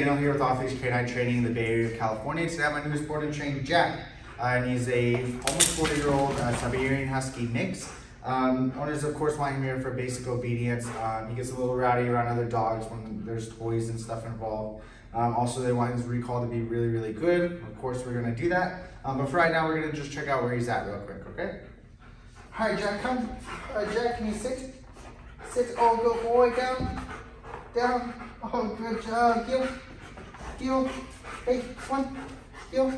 Daniel here with Off Leash Canine Training in the Bay Area of California. Today I have my newest board and trained Jack. Uh, and he's a almost 40 year old uh, Siberian Husky mix. Um, owners of course want him here for basic obedience. Um, he gets a little rowdy around other dogs when there's toys and stuff involved. Um, also they want his recall to be really, really good. Of course we're gonna do that. Um, but for right now we're gonna just check out where he's at real quick, okay? Right, Jack, come. Right, Jack, can you sit? Sit, oh, good boy, down, down. Oh, good job, Gil. Gil, hey, come on, Gil.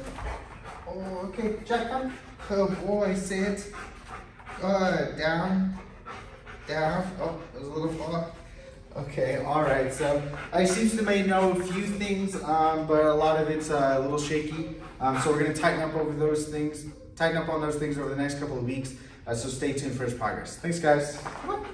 Oh, okay, Jack, come. Good boy, sit. Good, down, down. Oh, there's a little fall. Okay, all right. So I seems to may know a few things, um, but a lot of it's uh, a little shaky. Um, so we're gonna tighten up over those things, tighten up on those things over the next couple of weeks. Uh, so stay tuned for his progress. Thanks, guys. On.